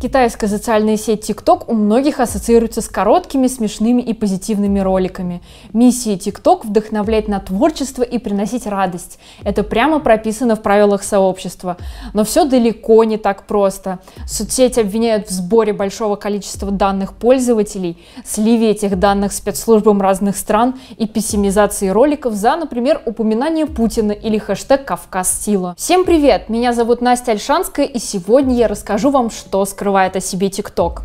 Китайская социальная сеть TikTok у многих ассоциируется с короткими, смешными и позитивными роликами. Миссия TikTok – вдохновлять на творчество и приносить радость. Это прямо прописано в правилах сообщества. Но все далеко не так просто. Соцсеть обвиняют в сборе большого количества данных пользователей, сливе этих данных спецслужбам разных стран и пессимизации роликов за, например, упоминание Путина или хэштег «Кавказ Сила». Всем привет! Меня зовут Настя Альшанская, и сегодня я расскажу вам, что скрывается открывает о себе ТикТок.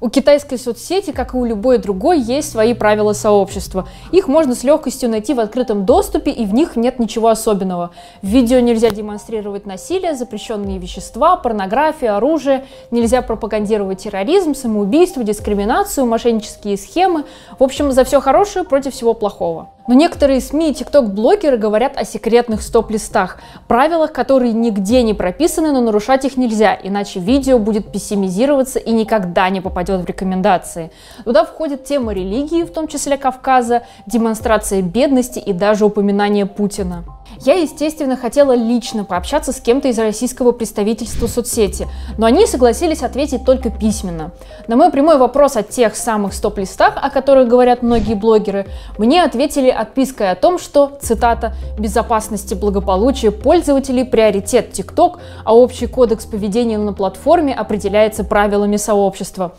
У китайской соцсети, как и у любой другой, есть свои правила сообщества. Их можно с легкостью найти в открытом доступе, и в них нет ничего особенного. В видео нельзя демонстрировать насилие, запрещенные вещества, порнографию, оружие, нельзя пропагандировать терроризм, самоубийство, дискриминацию, мошеннические схемы. В общем, за все хорошее против всего плохого. Но некоторые СМИ и тикток-блогеры говорят о секретных стоп-листах, правилах, которые нигде не прописаны, но нарушать их нельзя, иначе видео будет пессимизироваться и никогда не попадет в рекомендации. Туда входит тема религии, в том числе Кавказа, демонстрация бедности и даже упоминание Путина. Я, естественно, хотела лично пообщаться с кем-то из российского представительства соцсети, но они согласились ответить только письменно. На мой прямой вопрос о тех самых стоп-листах, о которых говорят многие блогеры, мне ответили отпиской о том, что, цитата, «безопасность и благополучие пользователей – приоритет TikTok, а общий кодекс поведения на платформе определяется правилами сообщества».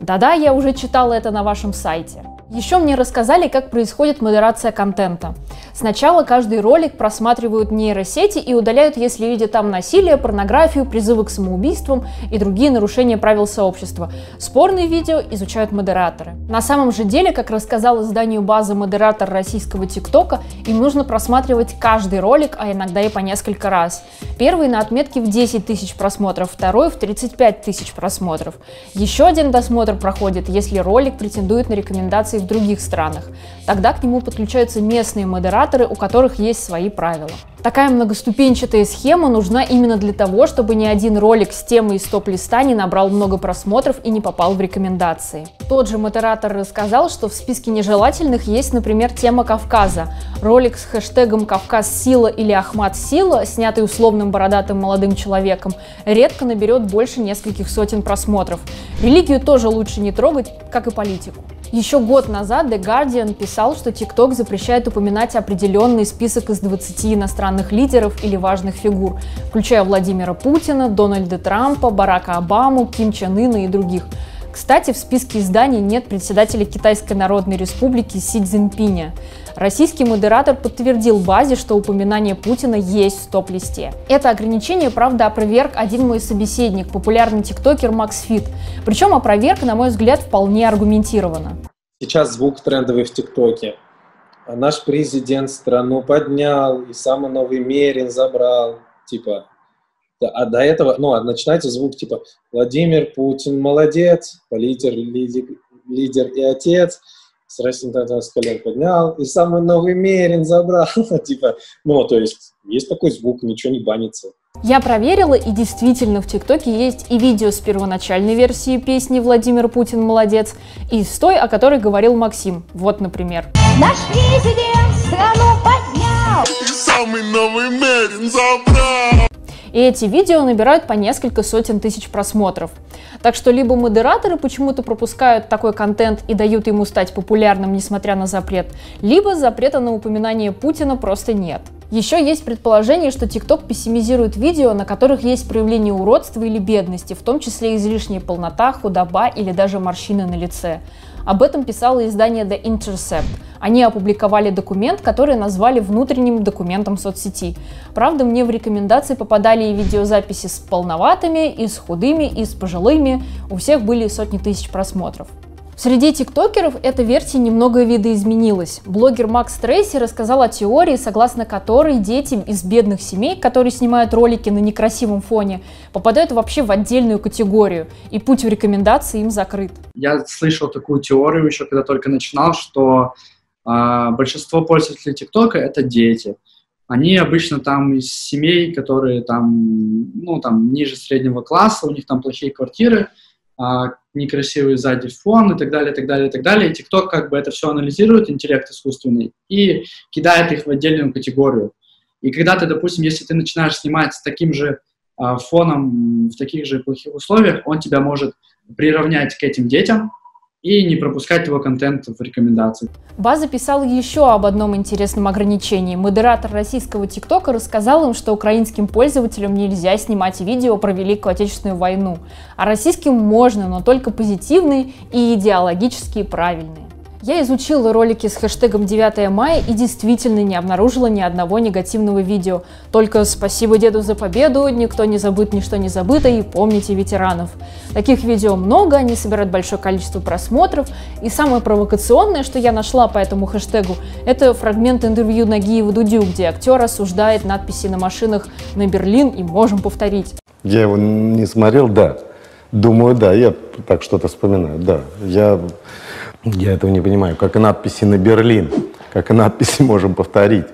Да-да, я уже читала это на вашем сайте. Еще мне рассказали, как происходит модерация контента. Сначала каждый ролик просматривают нейросети и удаляют, если видят там насилие, порнографию, призывы к самоубийствам и другие нарушения правил сообщества. Спорные видео изучают модераторы. На самом же деле, как рассказал изданию базы модератор российского ТикТока, им нужно просматривать каждый ролик, а иногда и по несколько раз. Первый на отметке в 10 тысяч просмотров, второй в 35 тысяч просмотров. Еще один досмотр проходит, если ролик претендует на рекомендации в других странах. Тогда к нему подключаются местные модераторы, у которых есть свои правила. Такая многоступенчатая схема нужна именно для того, чтобы ни один ролик с темой из топ-листа не набрал много просмотров и не попал в рекомендации. Тот же модератор рассказал, что в списке нежелательных есть, например, тема Кавказа. Ролик с хэштегом «Кавказ Сила» или «Ахмат Сила», снятый условным бородатым молодым человеком, редко наберет больше нескольких сотен просмотров. Религию тоже лучше не трогать, как и политику. Еще год назад The Guardian писал, что TikTok запрещает упоминать определенный список из 20 иностранных лидеров или важных фигур, включая Владимира Путина, Дональда Трампа, Барака Обаму, Ким Чен Ына и других. Кстати, в списке изданий нет председателя Китайской Народной Республики Си Цзиньпиня. Российский модератор подтвердил базе, что упоминание Путина есть в стоп-листе. Это ограничение, правда, опроверг один мой собеседник, популярный тиктокер Макс Фит. Причем опроверг, на мой взгляд, вполне аргументированно. Сейчас звук трендовый в ТикТоке. Наш президент страну поднял, и самый новый Мерин забрал. Типа, а до этого, ну, а начинайте звук типа Владимир Путин молодец, лидер, лидер, лидер и отец – с Ростин с колен поднял, и самый новый Мерин забрал. типа, ну, то есть, есть такой звук, ничего не банится. Я проверила, и действительно в ТикТоке есть и видео с первоначальной версии песни «Владимир Путин молодец», и с той, о которой говорил Максим. Вот, например. Наш президент страну поднял, и самый новый Мерин забрал. И эти видео набирают по несколько сотен тысяч просмотров. Так что либо модераторы почему-то пропускают такой контент и дают ему стать популярным, несмотря на запрет, либо запрета на упоминание Путина просто нет. Еще есть предположение, что TikTok пессимизирует видео, на которых есть проявление уродства или бедности, в том числе излишняя полнота, худоба или даже морщины на лице. Об этом писало издание The Intercept. Они опубликовали документ, который назвали внутренним документом соцсети. Правда, мне в рекомендации попадали и видеозаписи с полноватыми, и с худыми, и с пожилыми. У всех были сотни тысяч просмотров. Среди тиктокеров эта версия немного видоизменилась. Блогер Макс Трейси рассказал о теории, согласно которой дети из бедных семей, которые снимают ролики на некрасивом фоне, попадают вообще в отдельную категорию, и путь в рекомендации им закрыт. Я слышал такую теорию еще, когда только начинал, что э, большинство пользователей ТикТока — это дети. Они обычно там из семей, которые там, ну, там ниже среднего класса, у них там плохие квартиры, а, некрасивый сзади фон и так далее, и так далее, и так далее. И TikTok как бы это все анализирует, интеллект искусственный, и кидает их в отдельную категорию. И когда ты, допустим, если ты начинаешь снимать с таким же а, фоном в таких же плохих условиях, он тебя может приравнять к этим детям, и не пропускать его контент в рекомендации. База писала еще об одном интересном ограничении. Модератор российского ТикТока рассказал им, что украинским пользователям нельзя снимать видео про Великую Отечественную войну, а российским можно, но только позитивные и идеологически правильные. Я изучила ролики с хэштегом 9 мая и действительно не обнаружила ни одного негативного видео. Только «Спасибо деду за победу», «Никто не забыт, ничто не забыто» и «Помните ветеранов». Таких видео много, они собирают большое количество просмотров. И самое провокационное, что я нашла по этому хэштегу, это фрагмент интервью Нагиева Дудю, где актер осуждает надписи на машинах на Берлин и «Можем повторить». Я его не смотрел, да. Думаю, да, я так что-то вспоминаю, да. Я я этого не понимаю. Как и надписи на Берлин, как и надписи можем повторить.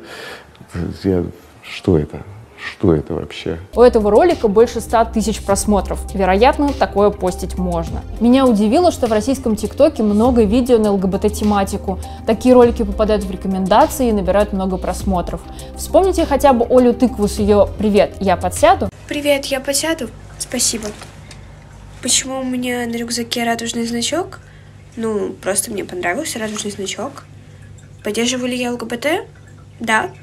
Я, что это? Что это вообще? У этого ролика больше 100 тысяч просмотров. Вероятно, такое постить можно. Меня удивило, что в российском ТикТоке много видео на ЛГБТ-тематику. Такие ролики попадают в рекомендации и набирают много просмотров. Вспомните хотя бы Олю Тыкву с ее «Привет, я подсяду». Привет, я подсяду? Спасибо. Почему у меня на рюкзаке радужный значок? Ну, просто мне понравился радужный значок. Поддерживаю ли я ЛГБТ? Да.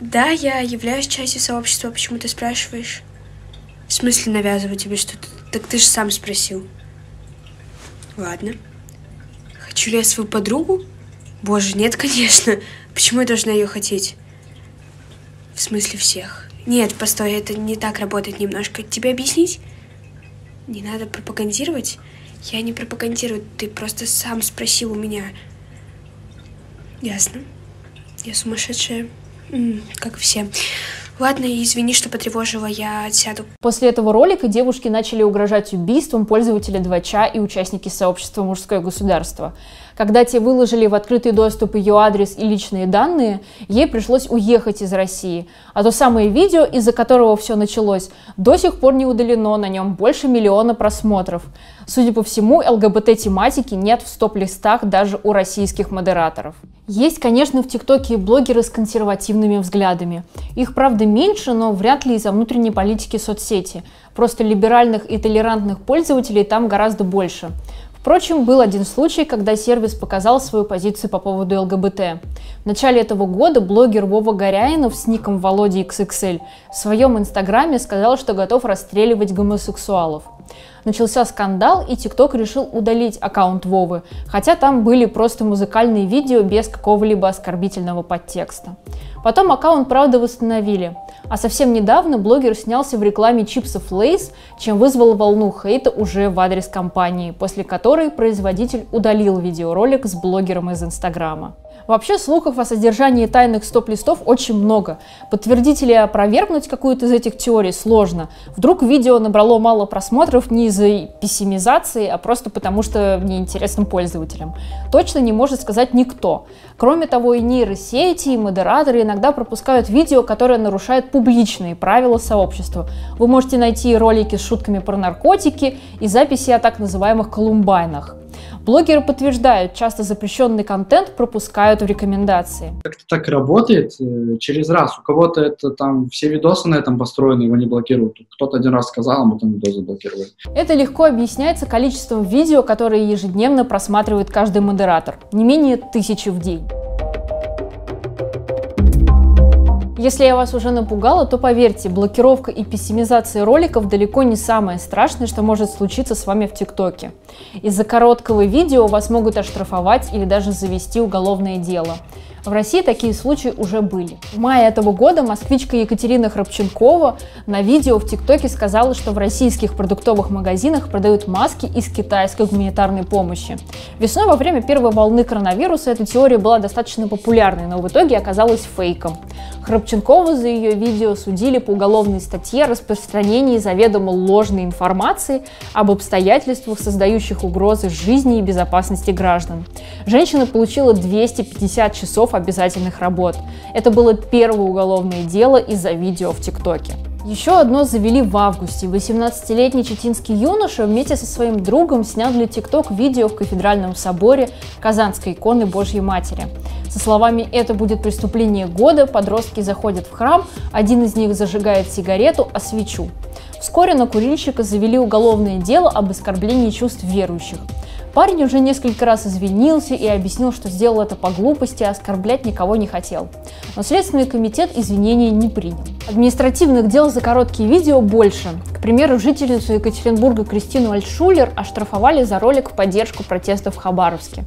Да, я являюсь частью сообщества, почему ты спрашиваешь? В смысле навязываю тебе что-то? Так ты же сам спросил. Ладно. Хочу ли я свою подругу? Боже, нет, конечно. Почему я должна ее хотеть? В смысле всех? Нет, постой, это не так работает немножко. Тебе объяснить? Не надо пропагандировать? Я не пропагандирую, ты просто сам спросил у меня. Ясно. Я сумасшедшая, как все. Ладно, извини, что потревожила, я отсяду. После этого ролика девушки начали угрожать убийством пользователя Двача и участники сообщества «Мужское государство». Когда те выложили в открытый доступ ее адрес и личные данные, ей пришлось уехать из России. А то самое видео, из-за которого все началось, до сих пор не удалено, на нем больше миллиона просмотров. Судя по всему, ЛГБТ-тематики нет в стоп-листах даже у российских модераторов. Есть, конечно, в ТикТоке блогеры с консервативными взглядами. Их, правда, меньше, но вряд ли из-за внутренней политики соцсети. Просто либеральных и толерантных пользователей там гораздо больше. Впрочем, был один случай, когда сервис показал свою позицию по поводу ЛГБТ. В начале этого года блогер Вова Горяинов с ником Володя XXL в своем инстаграме сказал, что готов расстреливать гомосексуалов. Начался скандал, и ТикТок решил удалить аккаунт Вовы, хотя там были просто музыкальные видео без какого-либо оскорбительного подтекста. Потом аккаунт, правда, восстановили. А совсем недавно блогер снялся в рекламе чипсов Lay's, чем вызвал волну хейта уже в адрес компании, после которой производитель удалил видеоролик с блогером из Инстаграма. Вообще слухов о содержании тайных стоп-листов очень много. Подтвердить или опровергнуть какую-то из этих теорий сложно. Вдруг видео набрало мало просмотров не из-за пессимизации, а просто потому, что неинтересным пользователям. Точно не может сказать никто. Кроме того, и нейросети, и модераторы иногда пропускают видео, которое нарушает публичные правила сообщества. Вы можете найти ролики с шутками про наркотики и записи о так называемых колумбайнах. Блогеры подтверждают, часто запрещенный контент пропускают в рекомендации. Как-то так работает э, через раз. У кого-то это там все видосы на этом построены, его не блокируют. Кто-то один раз сказал, а потом видос заблокировали. Это легко объясняется количеством видео, которые ежедневно просматривает каждый модератор. Не менее тысячи в день. Если я вас уже напугала, то поверьте, блокировка и пессимизация роликов далеко не самое страшное, что может случиться с вами в ТикТоке. Из-за короткого видео вас могут оштрафовать или даже завести уголовное дело. В России такие случаи уже были. В мае этого года москвичка Екатерина Храпченкова на видео в ТикТоке сказала, что в российских продуктовых магазинах продают маски из китайской гуманитарной помощи. Весной во время первой волны коронавируса эта теория была достаточно популярной, но в итоге оказалась фейком. Храпченкова за ее видео судили по уголовной статье распространении заведомо ложной информации об обстоятельствах, создающих угрозы жизни и безопасности граждан. Женщина получила 250 часов часов обязательных работ. Это было первое уголовное дело из-за видео в ТикТоке. Еще одно завели в августе. 18-летний читинский юноша вместе со своим другом снял для ТикТок видео в кафедральном соборе Казанской иконы Божьей Матери. Со словами «это будет преступление года» подростки заходят в храм, один из них зажигает сигарету, а свечу. Вскоре на курильщика завели уголовное дело об оскорблении чувств верующих. Парень уже несколько раз извинился и объяснил, что сделал это по глупости, а оскорблять никого не хотел. Но Следственный комитет извинений не принял. Административных дел за короткие видео больше. К примеру, жительницу Екатеринбурга Кристину Альтшулер оштрафовали за ролик в поддержку протестов в Хабаровске.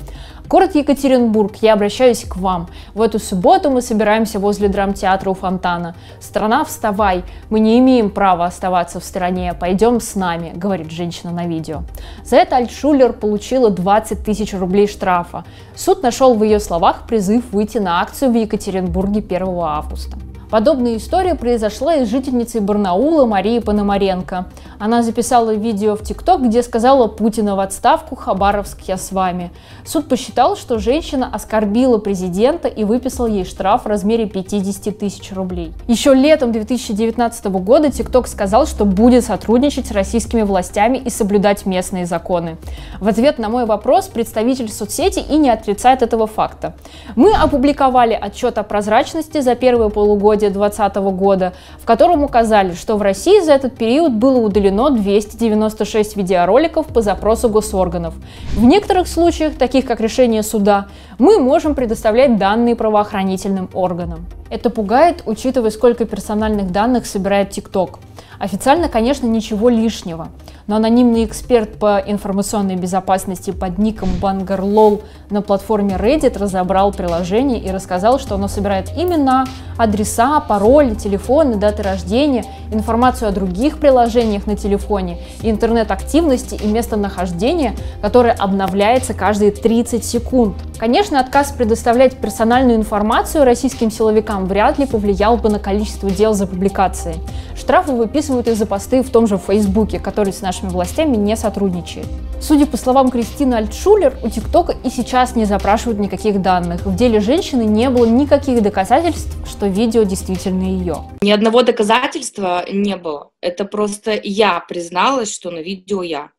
Город Екатеринбург, я обращаюсь к вам. В эту субботу мы собираемся возле драмтеатра у фонтана. Страна, вставай! Мы не имеем права оставаться в стране. Пойдем с нами, говорит женщина на видео. За это Альтшулер получила 20 тысяч рублей штрафа. Суд нашел в ее словах призыв выйти на акцию в Екатеринбурге 1 августа. Подобная история произошла и с жительницей Барнаула Марии Пономаренко. Она записала видео в ТикТок, где сказала Путина в отставку, Хабаровск, я с вами. Суд посчитал, что женщина оскорбила президента и выписал ей штраф в размере 50 тысяч рублей. Еще летом 2019 года ТикТок сказал, что будет сотрудничать с российскими властями и соблюдать местные законы. В ответ на мой вопрос представитель соцсети и не отрицает этого факта. Мы опубликовали отчет о прозрачности за первое полугодие 2020 года, в котором указали, что в России за этот период было удалено 296 видеороликов по запросу госорганов. В некоторых случаях, таких как решение суда, мы можем предоставлять данные правоохранительным органам. Это пугает, учитывая, сколько персональных данных собирает TikTok. Официально, конечно, ничего лишнего но анонимный эксперт по информационной безопасности под ником Bangarlol на платформе Reddit разобрал приложение и рассказал, что оно собирает имена, адреса, пароли, телефоны, даты рождения, информацию о других приложениях на телефоне, интернет-активности и местонахождения, которое обновляется каждые 30 секунд. Конечно, отказ предоставлять персональную информацию российским силовикам вряд ли повлиял бы на количество дел за публикацией. Штрафы выписывают из-за посты в том же Фейсбуке, который с нашими властями не сотрудничает. Судя по словам Кристины Альтшулер, у ТикТока и сейчас не запрашивают никаких данных. В деле женщины не было никаких доказательств, что видео действительно ее. Ни одного доказательства не было. Это просто я призналась, что на видео я.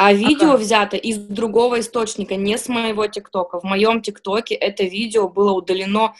А видео ага. взято из другого источника, не с моего ТикТока. В моем ТикТоке это видео было удалено,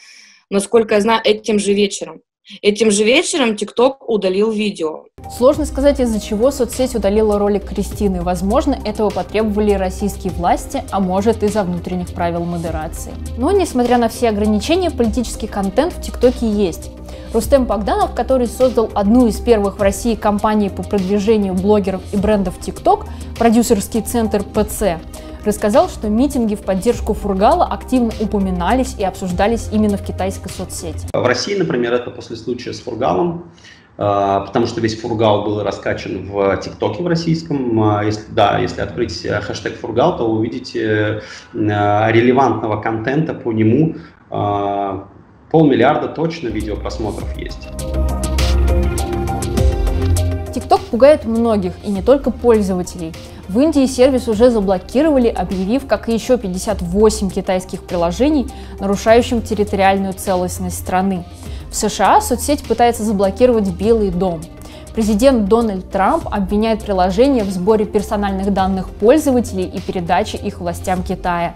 насколько я знаю, этим же вечером. Этим же вечером ТикТок удалил видео. Сложно сказать, из-за чего соцсеть удалила ролик Кристины. Возможно, этого потребовали российские власти, а может из-за внутренних правил модерации. Но, несмотря на все ограничения, политический контент в ТикТоке есть. Рустем Богданов, который создал одну из первых в России компаний по продвижению блогеров и брендов TikTok, продюсерский центр ПЦ, рассказал, что митинги в поддержку Фургала активно упоминались и обсуждались именно в китайской соцсети. В России, например, это после случая с Фургалом, а, потому что весь Фургал был раскачан в ТикТоке в российском. А, если, да, если открыть хэштег Фургал, то увидите а, релевантного контента по нему. Полмиллиарда точно видео просмотров есть. ТикТок пугает многих, и не только пользователей. В Индии сервис уже заблокировали, объявив, как и еще 58 китайских приложений, нарушающим территориальную целостность страны. В США соцсеть пытается заблокировать Белый дом. Президент Дональд Трамп обвиняет приложение в сборе персональных данных пользователей и передаче их властям Китая.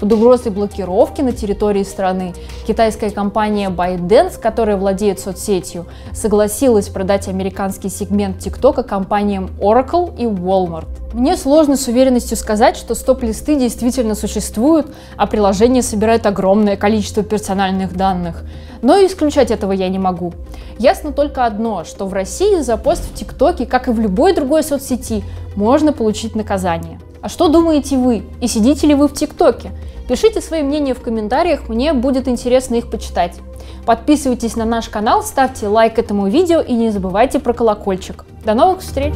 Под угрозой блокировки на территории страны китайская компания ByteDance, которая владеет соцсетью, согласилась продать американский сегмент ТикТока компаниям Oracle и Walmart. Мне сложно с уверенностью сказать, что стоп-листы действительно существуют, а приложение собирает огромное количество персональных данных. Но исключать этого я не могу. Ясно только одно, что в России за пост в ТикТоке, как и в любой другой соцсети, можно получить наказание. А что думаете вы? И сидите ли вы в ТикТоке? Пишите свои мнения в комментариях, мне будет интересно их почитать. Подписывайтесь на наш канал, ставьте лайк этому видео и не забывайте про колокольчик. До новых встреч!